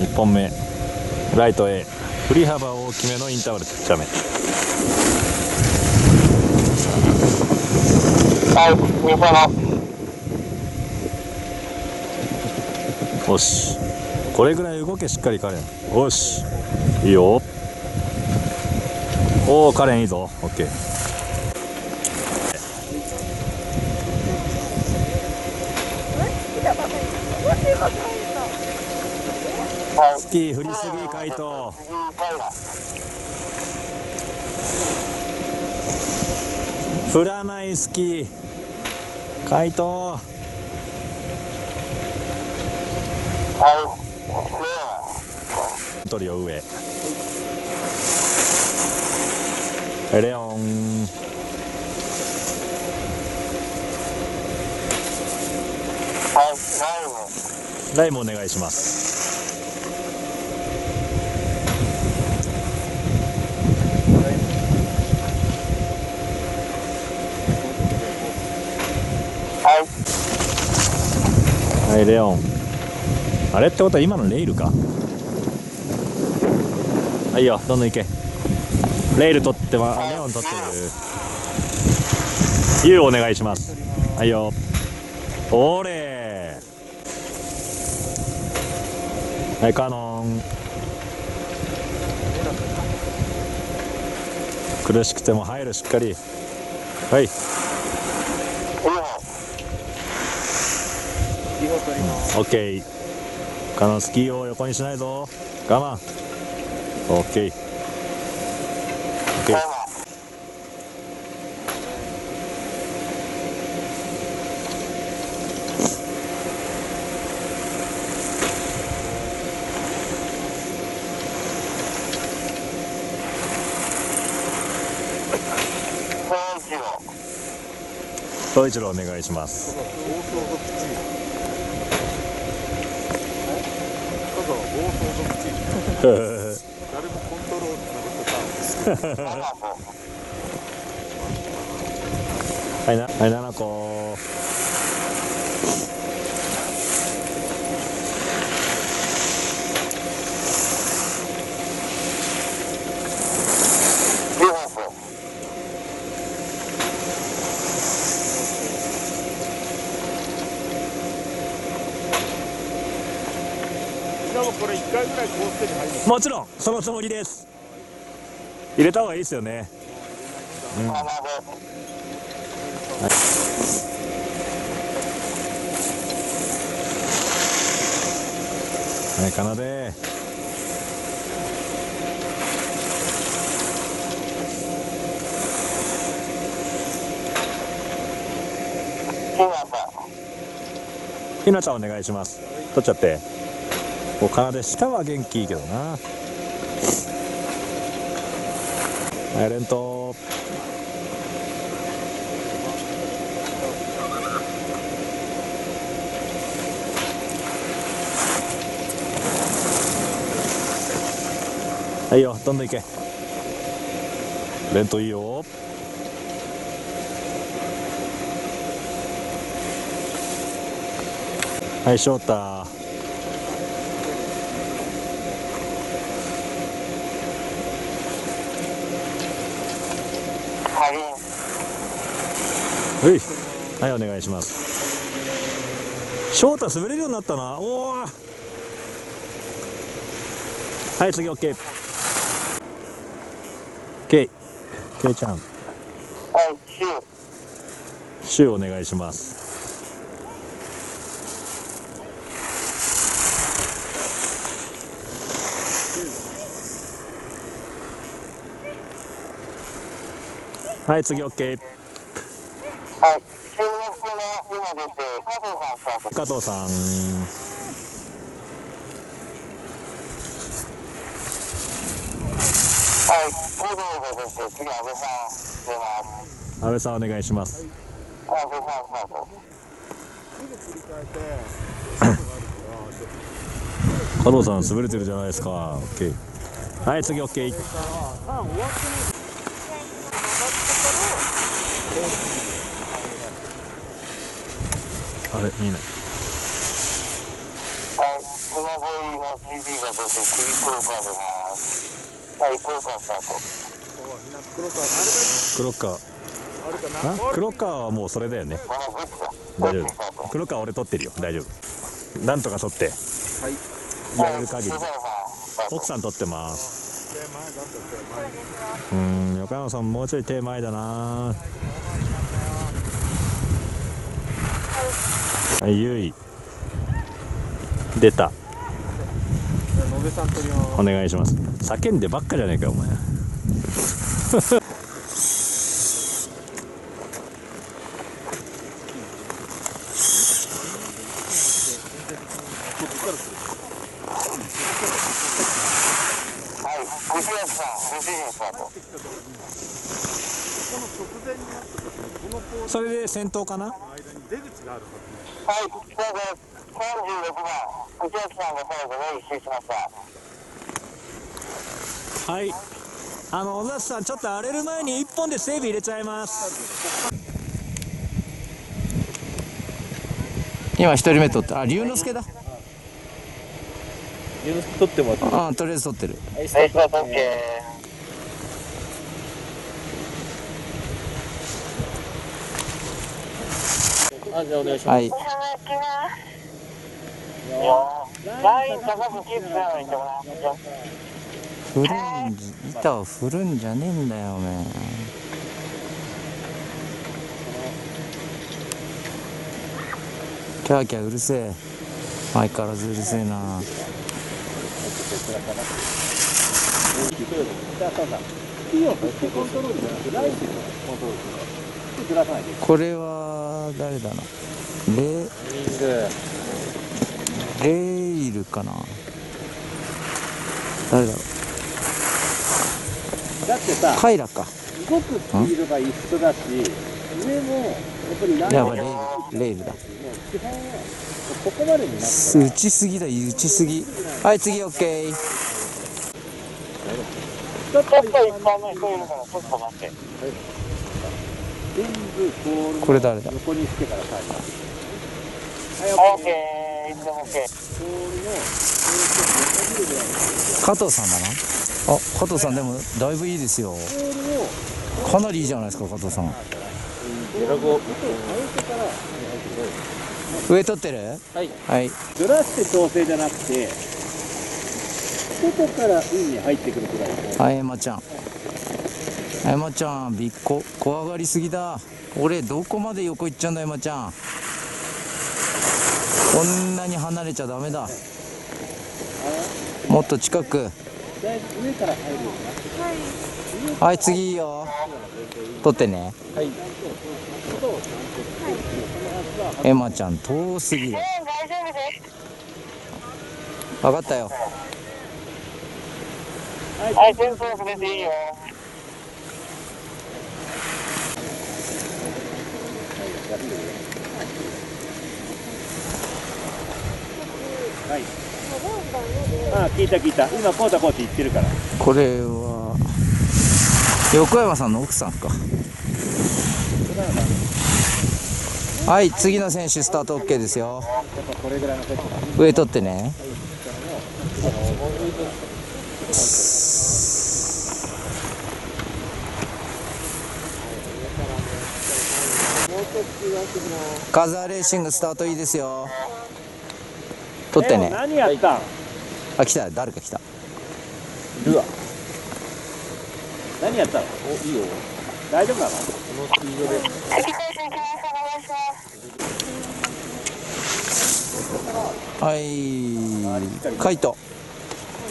1本目ライト A 振り幅大きめのインターバルピッチャー目はい、見せまよし。これぐらい動けしっかりカレン。よし。いいよ。おおカレンいいぞ。オッケーはい、スキー振りすぎ回答。次回は振らないスキー回答。はい、トリオ上。レオン、ライムお願いします。はい、レオン。あれってことは今のレイルか？はいよ。どんどん行け。レイル取ってはレオン取ってる。U お願いします。はいよ。おれはいカノン。苦しくても入るしっかり。はい2本、オッケーカノンスキーを横にしないぞ。我慢。オッケーオッケー。7、東一郎、東一郎お願いします 誰もコントロールされてた。んですけど、はいなはい7個2本、みんなもこれ1回ぐらいコース手に入るのもちろんそのつもりです。入れた方がいいですよね。7で、はい。かなで。ひなちゃんお願いします。取っちゃってこうかなで下は元気いいけどな。はい連投。はいよどんどんいけ。連投いいよ。はい翔太はい。はいお願いします。翔太滑れるようになったな。おおはい次 OK OK K ちゃん。はい、シュシューお願いします。はい次 OK はい、中国の今出て、加藤さんスタート。加藤さん。安倍さんお願いします。加藤さん滑れてるじゃないですか。はい次 OK あれいいね。はい、スノボイの CB がが出て、次黒川出ます。はい、黒川スター。ト。黒川黒川あ黒川はもうそれだよね。大丈夫。黒川俺取ってるよ。大丈夫。なんとか取って。はいやれる限り、奥さん取ってます。うん横山さんもうちょい手前だな。はいゆい。出た。お願いします。叫んでばっかじゃねえかお前。それで先頭かな？出口があるはい、それで36番、さんが最後で一周しました。はい。あの小里さんちょっと荒れる前に1本で整備入れちゃいます。今一人目取った。あ龍之介だ。取ってもらってあとりあえず取ってる。はい、スタート OK。あじゃあお願いしはいライン高くキープす。ればい。いと思い。ます。振るんじ板を振るんじゃねえんだよおめえ。キャーキャーうるせえ。相変わらずうるせえな。これは誰だな？レレイルかな？誰だ？ろうだってさ、カイラか。動くスピードが一緒だし、上もやっぱりラインもやばいレイルレイルだ。基本はここまでになっす打ちすぎだ打ちすぎ。はい次 OK ちょっと一般の人いるから、ちょっと待って。全部ポーこれ誰だ？横にしてから。加藤さんだな。あ加藤さんでもだいぶいいですよ。かなりいいじゃないですか加藤さん。上取ってる？はい。はい。ずらして調整じゃなくて、外からインに入ってくるくらい。の。はいエマちゃん。エマちゃんびっこ怖がりすぎだ。俺どこまで横行っちゃうんだエマちゃんこんなに離れちゃダメだもっと近くはい次いいよ取ってねエマちゃん遠すぎる。分かったよはい、戦争触れていいよ。な。あ、聞いた聞いた。今、コータコーチ言ってるから。これは横山さんの奥さんかはい次の選手スタート OK ですよこれぐらいの。上取ってねカザーレーシングスタートいいですよ取ってえね何やったん？あ来た。誰か来た。何やったの？お、いいよ。大丈夫なの？繰り返し行きます。お願いします。はい。カイト。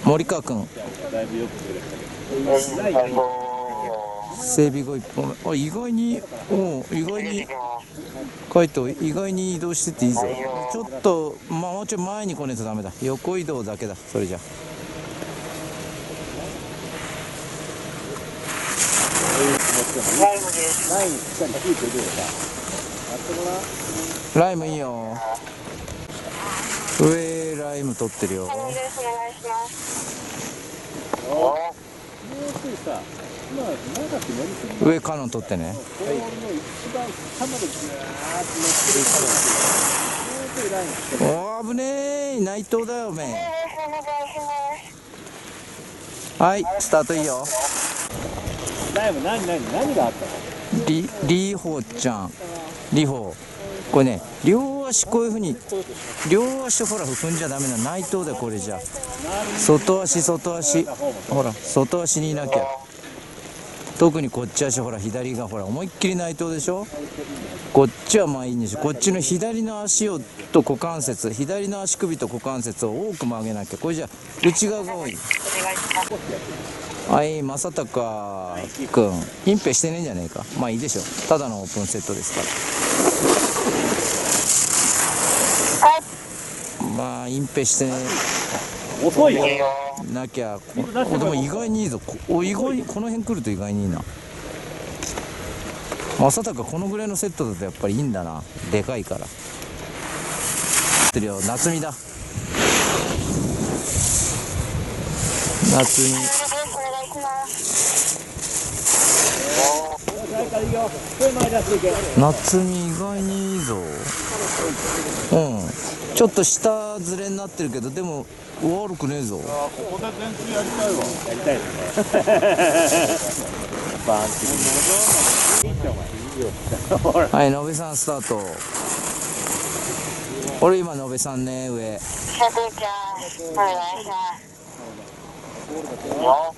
森川君。だいぶよくくれたけど。整備後一本目。あ意外におう意外に。カイト意外に移動してていいぞ。ちょっと、まあ、もうちょい前に来ねえとダメだ。横移動だけだ。それじゃ。ライムいいよ。上ライム取ってるよ。お願いします。上カノン取ってね。ポールの一番下までぐーっと乗ってるから、もうちょいおー危ねえ内藤だよおめ。はいスタートいいよ。ライブ何何何があったのりりほちゃん。りほこれね両足こういうふうに両足ほら踏んじゃダメな内藤だよこれじゃ。外足外足。ほら外足にいなきゃ。特にこっち足ほら左がほら思いっきり内藤でしょ？こっちはまあいいんでしょ。こっちの左の足をと股関節左の足首と股関節を多く曲げなきゃ。これじゃ内側が多い。はい正隆君隠蔽してねえんじゃねえか。まあいいでしょただのオープンセットですから。まあ隠蔽して遅いよ。なきゃおでも意外にいいぞ。こお意外にこの辺来ると意外にいいな。正隆このぐらいのセットだとやっぱりいいんだな。でかいから。ってるよ。夏美だ。夏美夏美意外にいいぞ。うんちょっと下ずれになってるけどでも悪くねえぞ。あここで電池やりたいわやりたいですねバーンってはい野部さんスタート。俺今野部さんね上。シャトルちゃん、お願いします。よ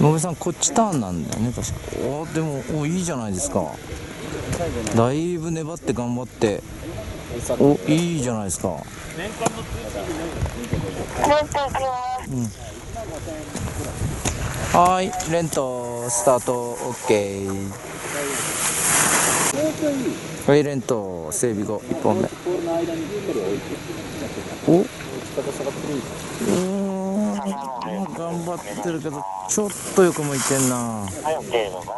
野部さんこっちターンなんだよね確か。おでもおいいじゃないですか。だいぶ粘って頑張って。おいいじゃないですか。もっと行きます。はいレントスタート。OK はいレント整備後1本目。おうーん頑張ってるけどちょっとよく向いてんなはい、OK どうぞ。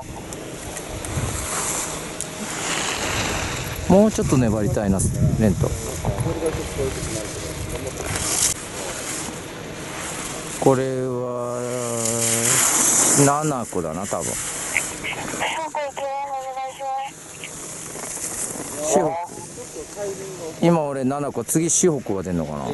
もうちょっと粘りたいなレントこれは7個だな多分。シャトルちゃん、お願いします。四北今俺7個次四北は出んのかな。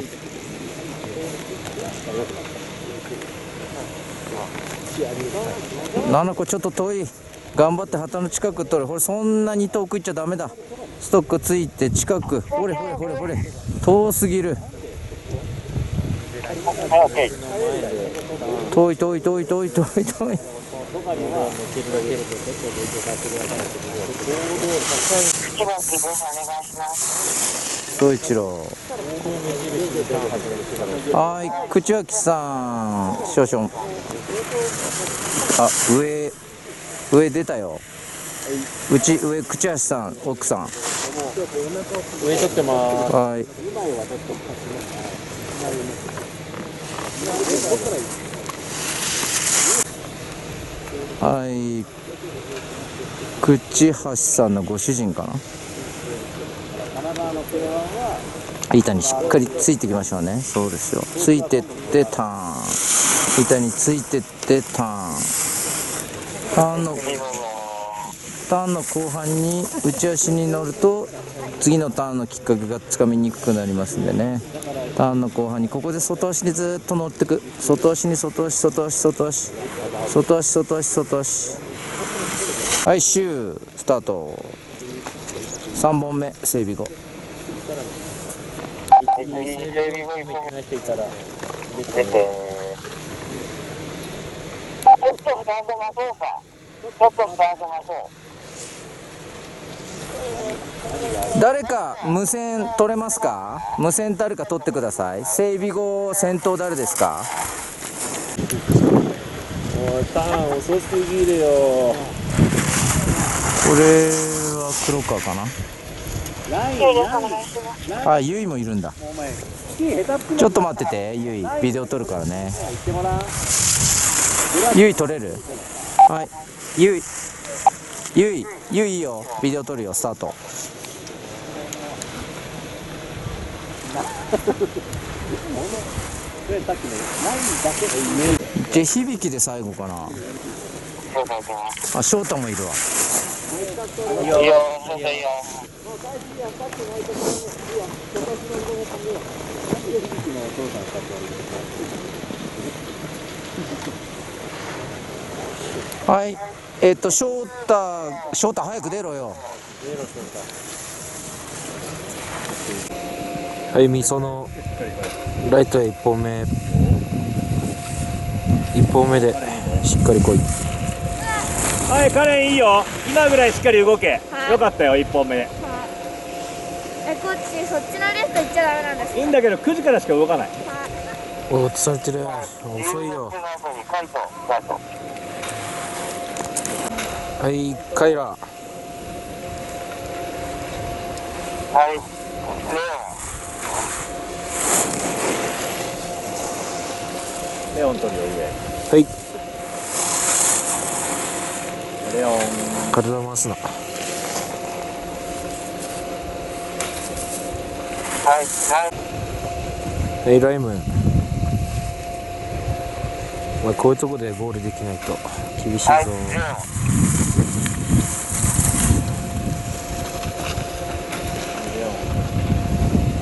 7個ちょっと遠い。頑張って旗の近く取る。これそんなに遠く行っちゃダメだ。ストックついて近く。ほれほれほれほれ。遠すぎる。はい、遠い遠い遠い遠い遠い遠い。口ばきです。お願いします。東一郎はい口脇さん。少々。あ上上出たよ。うち上口橋さん奥さん。上取ってまはい。はい口橋さんのご主人かな。板にしっかりついていきましょうね。そうですよ。ついてってターン板についてってターンターンのターンの後半に内足に乗ると次のターンのきっかけがつかみにくくなりますんでね。ターンの後半にここで外足にずっと乗ってく。外足に外足外足外足外足。外足外足はいシュー。スタート。3本目整備後。整備後一本ない。人いたら出て。ちょっと二つまそうか。ちょっと二つまそう。誰か無線取れますか？無線誰か取ってください。整備後先頭誰ですか？おいターン遅すぎるよ。これは黒川かな？あゆいもいるんだ。ちょっと待っててゆい。ビデオ撮るからね。ゆい撮れる？はい。ゆいゆいゆいよ。ビデオ撮るよ。スタートそれさっきのラインだけのイメージ 手響きで最後かな。あ翔太もいるわ。はいえっ、と翔太翔太早く出ろよはいみそのライトへ1本目。1本目でしっかり来い。はいカレンいいよ。今ぐらいしっかり動け。はい。よかったよ1本目。はい。えこっちそっちのレフト行っちゃダメなんですいいんだけど9時からしか動かない。お落とされてる。遅いよ。はいカイラはい。レレオン取るよはい。上レオン体回すなはいはい。ライム。まあこういうとこでゴールできないと。厳しいぞ、はいレオン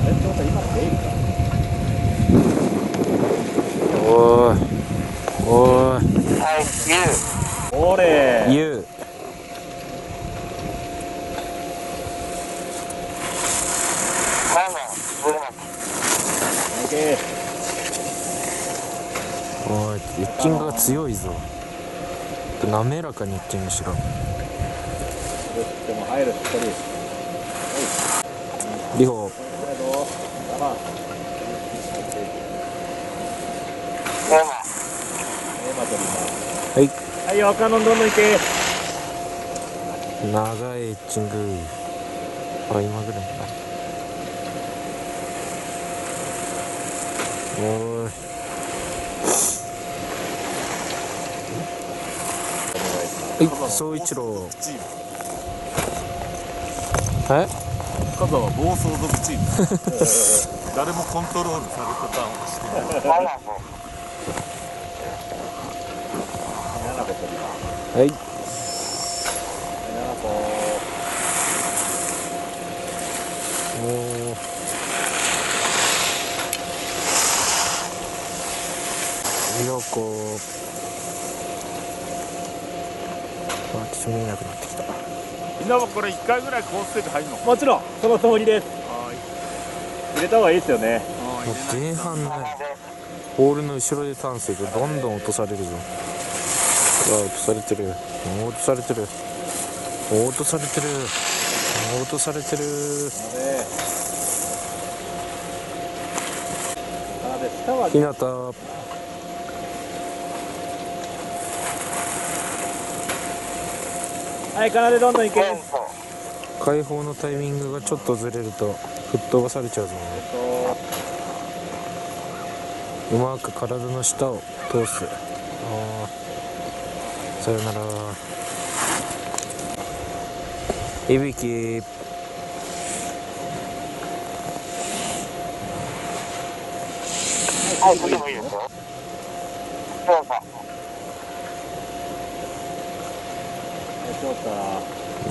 えちょっと今のでいいかおーいおーはいユおれいユママブルマオッケーおいエッチングが強いぞ滑らかにしろでも入る。しっかりリホ。はい。はいよカノンどんどん行け。長いエッチング。あ今ぐらいかおはい。総一郎。え香川暴走族チーム。誰もコントロールされたターンをしてママも7個取りますはい7個おーよこあ私見えなくなってきた。みんなもこれ1回ぐらいコース整備入るのもちろんそのつもりです。入れた方がいいですよね。もう前半ねママでポールの後ろでターンするとどんどん落とされるぞ。うわ落とされてる。もう落とされてる。落とされてる。落とされてる。あで下は日向はいかなでどんどん行け。解放のタイミングがちょっとずれると吹っ飛ばされちゃうぞ。うまく体の下を通す。あーさよなら。いびき。はい次もいいですよ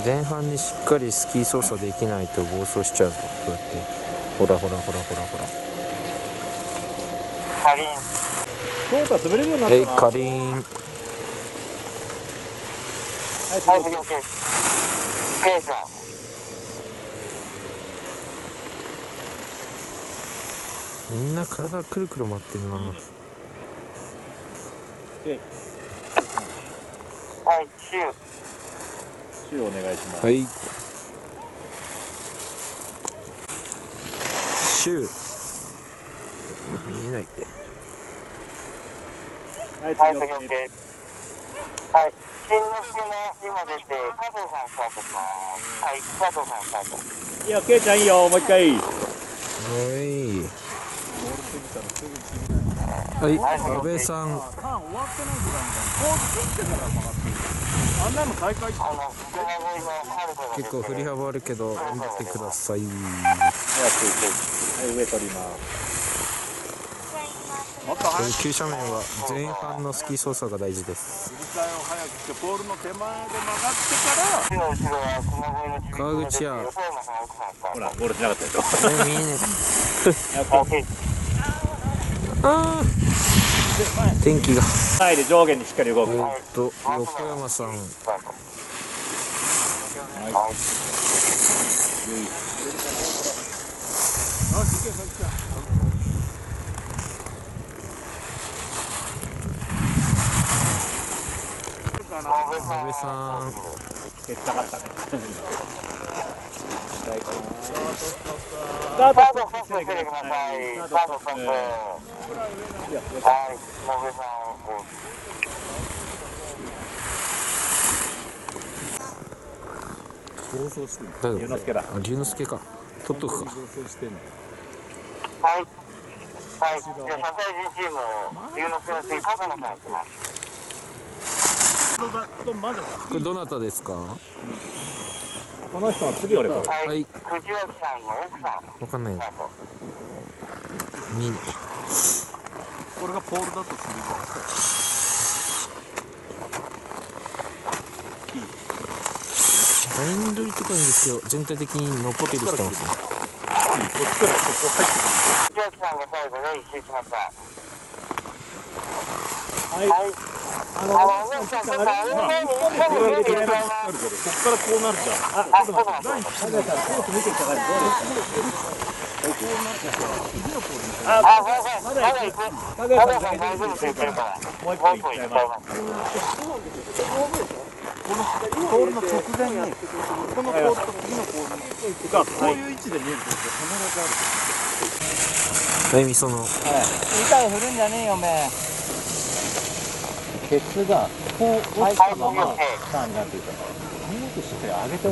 前半にしっかりスキー操作できないと暴走しちゃうこうやって。ほらほらほらほらほら。カリン。そうかれるようになったなえカリン。はい次 OK ペースみんな体くるくる回ってるな、うん、はい臭お願いします。はい。臭見えないって。はい次のはい新今出て加藤さんスタートします。はい加藤さんスタートいやケイちゃんいいよもう一回。はい。はい、さん。あんなの大会結構振り幅あるけど頑張ってください早く行けはい上取りますもっと早く急斜面は前半のスキー操作が大事です切り替えを早くしてポールの手前で曲がってから川口屋ほらゴールしなかったでしょ見えねはいあ天気が。前で上下にしっかり動くえーっと横山さん。安部さん。蹴ったかったねスタート。させてください。スタート。させて。はい、野辺さん、こ誰だ龍之介だあ龍之介か取っとくかう。はい。はい、じゃあ、社会人チーム、龍之介の次、高野さん行きます。これどなたですか？この人の次俺これはい、はい藤脇さんの奥さん。わかんないにこれがポールだとするライン取りとかいいんですけど全体的にのっぽけてきてますね藤脇さんが最後で一周しました。はい。あの、上さん、ちょっと上に、上に上に上にあるけどこっからこうなるじゃんあ、そうなんです。あ、はいはい、まだ行く。まださん大丈夫って言ってるから。もう一個行っちゃい。ます。ポールの直前にこのポールと次のポールがこうい。う位置で見えると必ずあるはい。みその板を振るんじゃねえよおめえケツがこうはい、はい、もう OK。ターンになってるからもっとしっか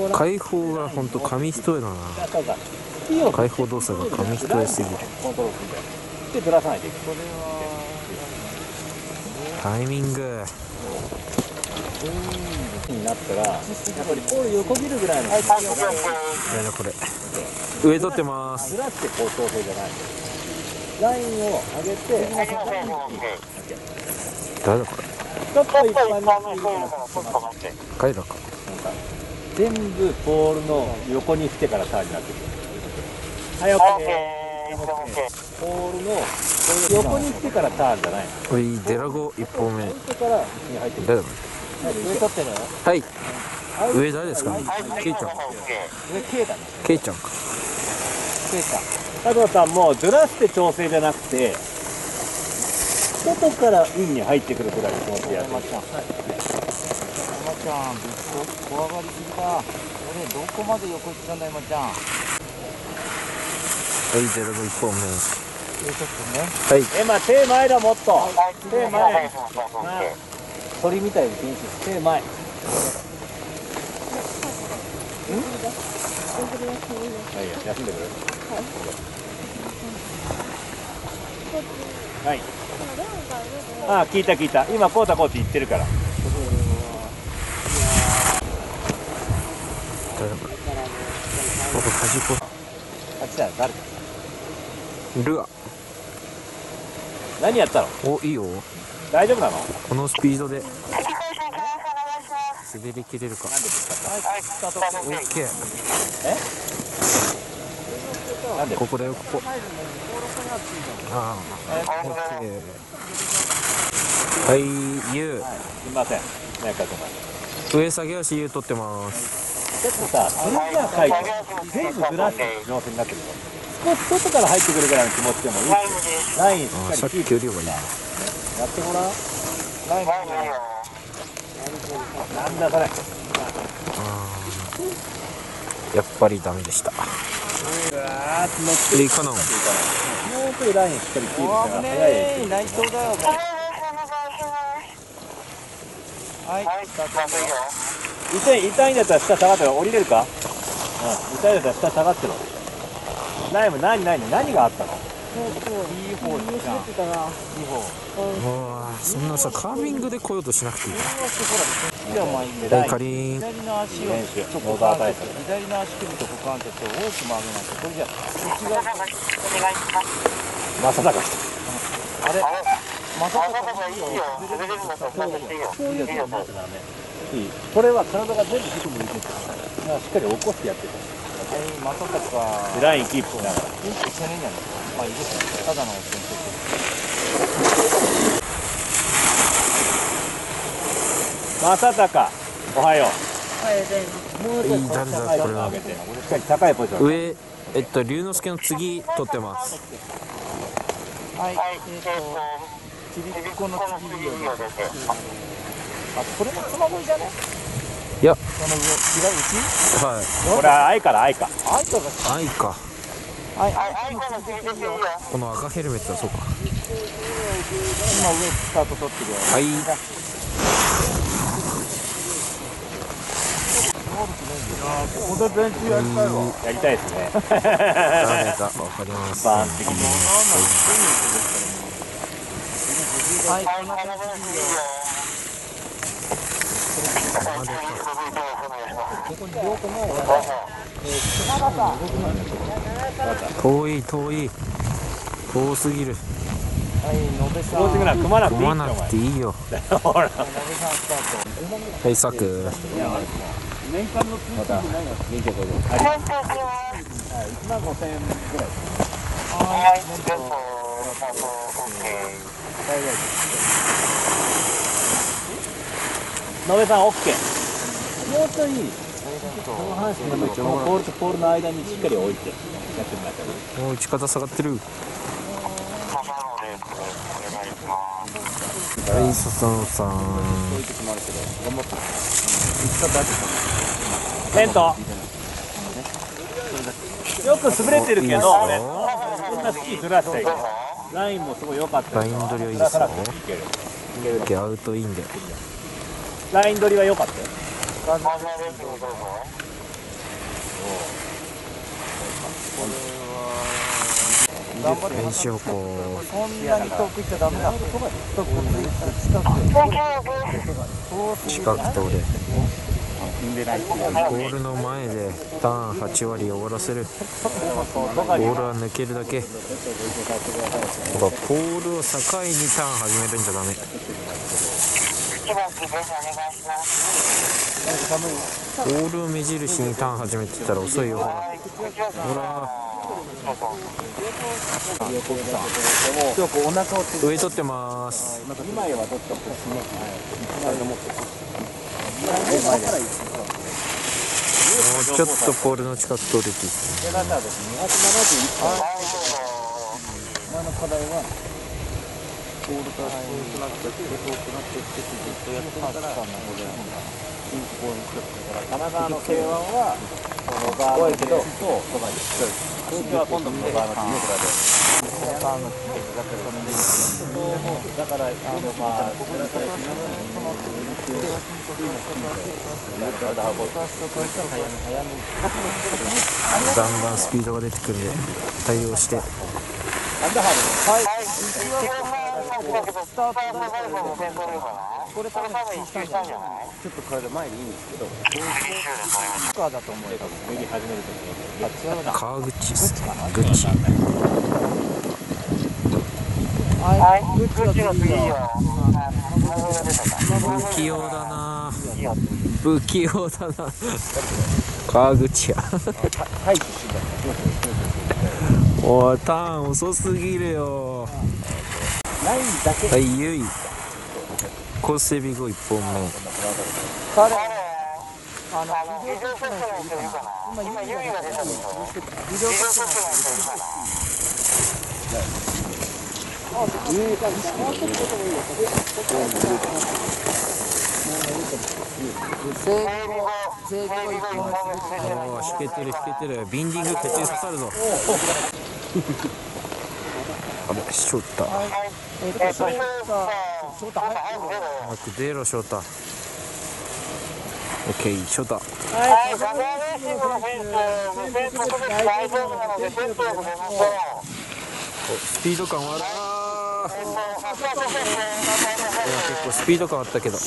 ら解放がほんと紙一重だな解放動作が紙一重すぎるコントロールするんだよでずらさないといけないタイミング。になったらやっぱりポール横切るぐらいの。やだこれ。上取ってます。ずらしてこう調整じゃないラインを上げて。誰だこれ？ちょっと一般か。全部ポールの横に来てからターンになってくるはい、オはい、ッケ OK。OK。ー。ルの横に来てからターンじゃないの。おいデラゴ1本目上取ってるのよ。れはい上誰ですか？はい、ケイちゃん。上 K だね。ケイちゃんか K か。加藤さんもずらして調整じゃなくて、外からインに入ってくるくらいの気持ちでやってます。山ちゃん怖がりすぎだ俺どこまで横行ったんだ山ちゃんはいデラゴ1本目えちょっとねはいえ、まあ手前だもっと。はい、手前。はい、OK。鳥みたいに禁止。手前。ん？はい、休んでくれるはい。ああ、聞いた聞いた。今、コータコーチ言ってるから。これここ端っこあっちだ、誰ルア。何やったの？おいいよ。大丈夫なの？このスピードで。滑り切れるか。はい、スタート OK。OK なんで？ここだよここ。ああ。はい、OK はいユすみません。ね、かと上下げ足 U 取ってますちょっとさ、それじゃあ書いて、全部ずらして乗せになってるよ。少し外から入ってくるぐらいの気持ちでもいい。ライムです。ラインしっかりキープさっきよりはいいなやってごらん。ライムいいよ。なんだそれ。やっぱりダメでしたうわーっと乗ってでいかなもうちょいラインしっかりキープしたら早い。内藤だよお願い。はい、スタートいいよ。痛い、痛いんだったら下下がってろ。降りれるか？うん。痛いんだったら下下がってろ。ライム、何、何、何があったの？いい方。じゃんいい方。うわそんなさカービングで来ようとしなくていい。じゃあまあいいね。はいかり。ん左の足をちょっとノーバー対策左の足首と股関節を大きく曲げますこれじゃ内お側。願いします。まさかしあれあれ、まさかいいよ。滑れるんだったらスタートしていいよ。いいよ。いい。これは体が全部外に向いてるから。しっかり起こしてやってる。えまさかか。でラインキープ。しながら。ないんじゃないまあいいですね。ただの先生。正隆おはよいい誰だ？これ。はうしっかり高いポジション上えっと龍之介の次取ってます。はい、えっと、ちびっこの次を出て。あこれもつまむいじゃね？いや。この上違ううちはい。これは愛かな愛か。愛か。はいはい、はい、この赤ヘルメットだそうか。今上スタート取ってるよはい。ここでベンチやりたいわ。やりたいですね。誰だわかります。バーン的にはい。遠い遠い遠すぎる。どうすぐな組まなくていいよはいサク年間の通勤ないの免許取る。はい、1万5000円ぐらい。はい、ちょっと、あの、オッケー。野部さん OK もうちょい上半身のこのポールとポールの間にしっかり置いてやってもらったらもう打ち方下がってる。はい笹野さん。テント。よく滑れてるけど俺よそんなスキーずらしたいけどラインもすごい良かったライン取りはいいですよアウトインでライン取りは良かったよ。マザーレースにどう。練習歩行そんなに遠く行っちゃダメだ近く通れ踏んでないっていうボールの前でターン8割終わらせるボールは。抜けるだけポールを境にターン始めるんじゃダメ一番次です、お願いします。ポールを目印にターン始めてたら遅いよほらはい、ほら今日こうお腹をつ上取ってます2枚はちょっとこっちねもうちょっとポールの近く通れていいでボールから遠くなってきて遠くなってきてずっとやってるからピンポイントだから神奈川の K1 はこのバーのベースとそばに東京は今度のバーの木のでバーの木だからあのまあだんだんスピードが出てくるんで対応して。スタートの最後の先頭いるかなこれ多分一周したんじゃないちょっと体前にいいんですけど一周です、お願いします。カーだと思うよ右始めるときに川口グッチはい、グッチの次よ。不器用だな。不器用だな川口やおいターン遅すぎるよはいゆいコースエビゴ1本目。彼。あの、ビデオショットの人いるかな今、ユイが出たでしょビデオショットの人いるかな整備後整備後一本おー引けてる引けてる。ビンディングるぞ。あれショータえっと、ショータ、ショータ早く出ろよ。早く出ろショータオッケーショータはい、ガザー、スピード感はあえっと、発射装置ですね。結構スピード感あったけど